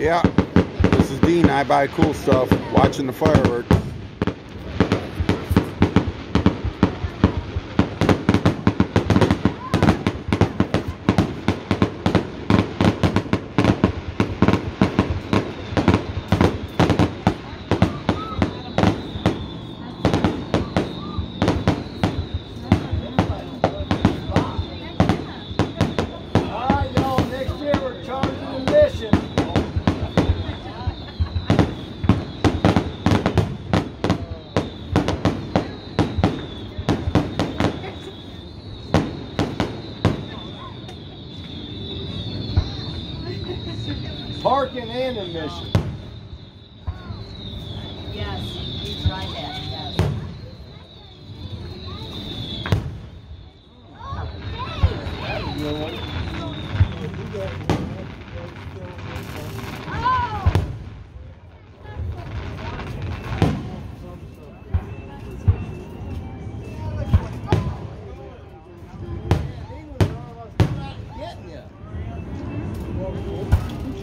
Yeah, this is Dean. I buy cool stuff. Watching the fireworks. Parking and admission. Yes, you tried that, yes.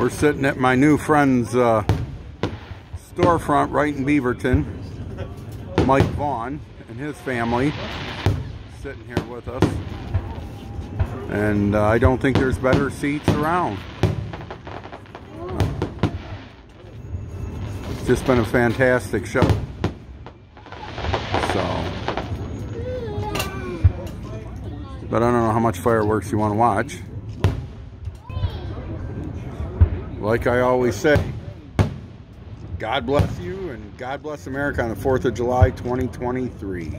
We're sitting at my new friend's uh, storefront right in Beaverton. Mike Vaughn and his family sitting here with us. And uh, I don't think there's better seats around. It's just been a fantastic show. So. But I don't know how much fireworks you want to watch like I always say, God bless you and God bless America on the 4th of July 2023.